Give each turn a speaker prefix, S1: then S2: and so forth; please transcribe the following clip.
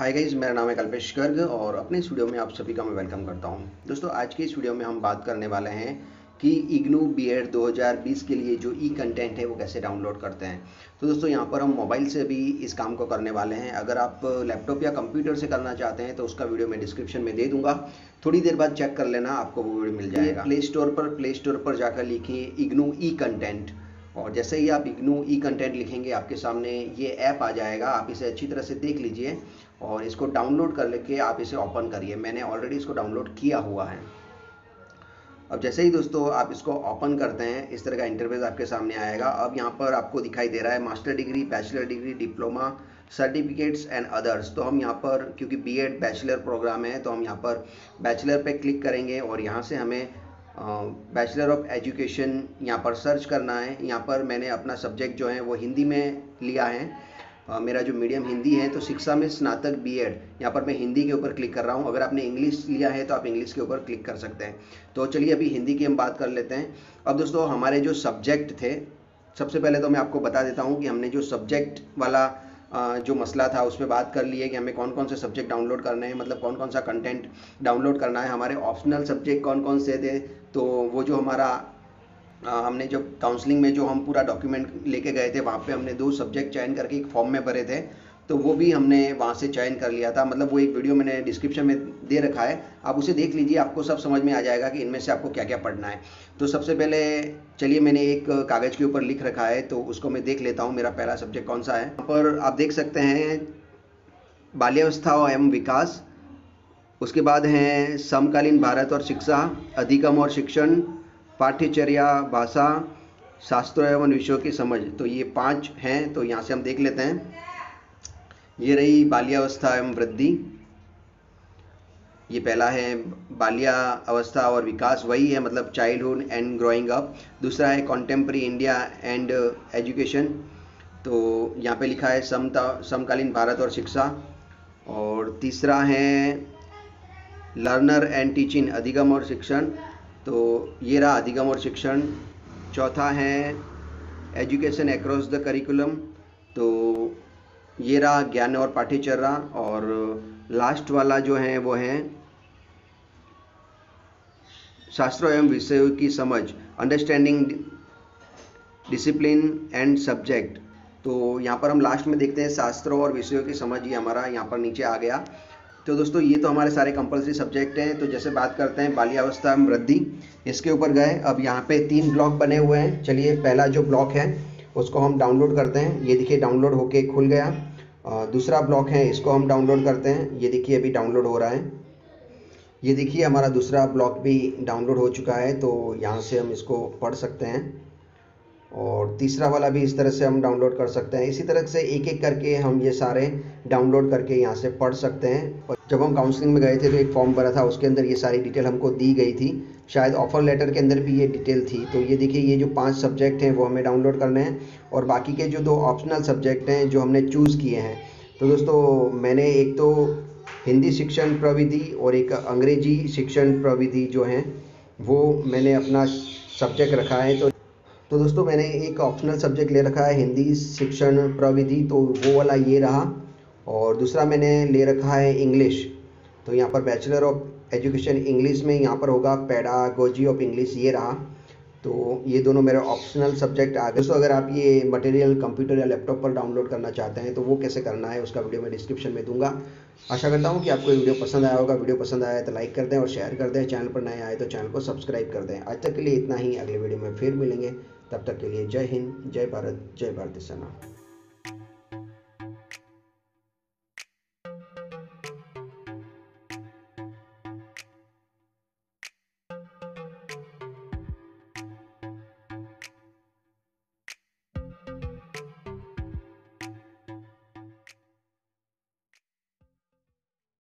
S1: हाय guys मेरा नाम है कल्पेश गर्ग और अपने इस वीडियो में आप सभी का मैं वेलकम करता हूँ। दोस्तों, आज के इस वीडियो में हम बात करने वाले हैं कि इग्नू बी एड 2020 के लिए जो ई कंटेंट है वो कैसे डाउनलोड करते हैं। तो दोस्तों, यहाँ पर हम मोबाइल से भी इस काम को करने वाले हैं। अगर आप लैपटॉप या कंप्यूटर से करना चाहते हैं तो उसका वीडियो मैं डिस्क्रिप्शन में दे दूँगा। थोड़ी देर बाद चेक कर लेना, आपको वो वीडियो मिल जाएगा। प्ले स्टोर पर प्ले स्टोर पर जाकर लिखिए इग्नू ई कंटेंट और जैसे ही आप इग्नू ई कंटेंट लिखेंगे, आपके सामने ये ऐप आ जाएगा। आप इसे अच्छी तरह से देख लीजिए और इसको डाउनलोड कर लेके आप इसे ओपन करिए। मैंने ऑलरेडी इसको डाउनलोड किया हुआ है। अब जैसे ही दोस्तों आप इसको ओपन करते हैं, इस तरह का इंटरव्यूज़ आपके सामने आएगा। अब यहाँ पर आपको दिखाई दे रहा है master degree bachelor degree diploma certificates and others तो हम यहाँ पर, क्योंकि बीएड बैचलर प्रोग्राम है तो हम यहाँ पर बैचलर पे क्लिक करेंगे और यहाँ से हमें बैचलर ऑफ़ एजुकेशन यहाँ पर सर्च करना है। यहाँ पर मैंने अपना सब्जेक्ट जो है वो हिंदी में लिया है। मेरा जो मीडियम हिंदी है तो शिक्षा में स्नातक बीएड यहाँ पर मैं हिंदी के ऊपर क्लिक कर रहा हूँ। अगर आपने इंग्लिश लिया है तो आप इंग्लिश के ऊपर क्लिक कर सकते हैं। तो चलिए अभी हिंदी की हम बात कर लेते हैं। अब दोस्तों, हमारे जो सब्जेक्ट थे, सबसे पहले तो मैं आपको बता देता हूँ कि हमने जो सब्जेक्ट वाला जो मसला था उस पर बात कर लिए कि हमें कौन कौन से सब्जेक्ट डाउनलोड करने हैं मतलब कौन कौन सा कंटेंट डाउनलोड करना है। हमारे ऑप्शनल सब्जेक्ट कौन कौन से थे तो वो जो हमारा हमने जो काउंसलिंग में जो हम पूरा डॉक्यूमेंट लेके गए थे, वहाँ पे हमने दो सब्जेक्ट चयन करके एक फॉर्म में भरे थे तो वो भी हमने वहाँ से चयन कर लिया था। मतलब वो एक वीडियो मैंने डिस्क्रिप्शन में दे रखा है, आप उसे देख लीजिए, आपको सब समझ में आ जाएगा कि इनमें से आपको क्या क्या पढ़ना है। तो सबसे पहले चलिए, मैंने एक कागज़ के ऊपर लिख रखा है तो उसको मैं देख लेता हूँ, मेरा पहला सब्जेक्ट कौन सा है। पर आप देख सकते हैं, बाल्यावस्था एवं विकास, उसके बाद हैं समकालीन भारत और शिक्षा, अधिगम और शिक्षण, पाठ्यचर्या, भाषा, शास्त्रों एवं विषयों की समझ। तो ये पाँच हैं तो यहाँ से हम देख लेते हैं। ये रही बाल्यावस्था एवं वृद्धि। ये पहला है बाल्या अवस्था और विकास, वही है मतलब चाइल्डहुड एंड ग्रोइंग अप दूसरा है कॉन्टेम्प्री इंडिया एंड एजुकेशन तो यहाँ पे लिखा है समता समकालीन भारत और शिक्षा। और तीसरा है लर्नर एंड टीचिंग अधिगम और शिक्षण। तो ये रहा अधिगम और शिक्षण। चौथा है एजुकेशन अक्रॉस द करिकुलम तो ये रहा ज्ञान और पाठ्यचर्या। और लास्ट वाला जो है, वो है शास्त्रों एवं विषयों की समझ अंडरस्टैंडिंग डिसिप्लिन एंड सब्जेक्ट तो यहाँ पर हम लास्ट में देखते हैं शास्त्रों और विषयों की समझ, ये हमारा यहाँ पर नीचे आ गया। तो दोस्तों, ये तो हमारे सारे कंपलसरी सब्जेक्ट हैं। तो जैसे बात करते हैं बाल्यावस्था में वृद्धि, इसके ऊपर गए। अब यहाँ पे तीन ब्लॉक बने हुए हैं। चलिए, पहला जो ब्लॉक है, उसको हम डाउनलोड करते हैं। ये देखिए डाउनलोड होके खुल गया। दूसरा ब्लॉक है, इसको हम डाउनलोड करते हैं। ये देखिए, अभी डाउनलोड हो रहा है। ये देखिए, हमारा दूसरा ब्लॉक भी डाउनलोड हो चुका है तो यहाँ से हम इसको पढ़ सकते हैं। और तीसरा वाला भी इस तरह से हम डाउनलोड कर सकते हैं। इसी तरह से एक एक करके हम ये सारे डाउनलोड करके यहाँ से पढ़ सकते हैं। और जब हम काउंसलिंग में गए थे तो एक फॉर्म भरा था, उसके अंदर ये सारी डिटेल हमको दी गई थी। शायद ऑफ़र लेटर के अंदर भी ये डिटेल थी। तो ये देखिए, ये जो पाँच सब्जेक्ट हैं, वो हमें डाउनलोड करने हैं। और बाकी के जो दो ऑप्शनल सब्जेक्ट हैं, जो हमने चूज़ किए हैं। तो दोस्तों, मैंने एक तो हिंदी शिक्षण प्रविधि और एक अंग्रेज़ी शिक्षण प्रविधि जो हैं, वो मैंने अपना सब्जेक्ट रखा है। तो तो दोस्तों, मैंने एक ऑप्शनल सब्जेक्ट ले रखा है, हिंदी शिक्षण प्रविधि। तो वो वाला ये रहा और दूसरा मैंने ले रखा है इंग्लिश तो यहाँ पर बैचलर ऑफ़ एजुकेशन इंग्लिश में यहाँ पर होगा पैडागोजी ऑफ़ इंग्लिश ये रहा। तो ये दोनों मेरे ऑप्शनल सब्जेक्ट आ गए। दोस्तों, अगर आप ये मटेरियल कंप्यूटर या लैपटॉप पर डाउनलोड करना चाहते हैं तो वो कैसे करना है, उसका वीडियो मैं डिस्क्रिप्शन में दूँगा। आशा करता हूँ कि आपको ये वीडियो पसंद आया होगा। वीडियो पसंद आया तो लाइक कर दें और शेयर कर दें। चैनल पर नए आए तो चैनल को सब्सक्राइब कर दें। आज तक के लिए इतना ही। अगले वीडियो में फिर मिलेंगे। तब तक के लिए जय हिंद, जय भारत, जय भारतीय सेना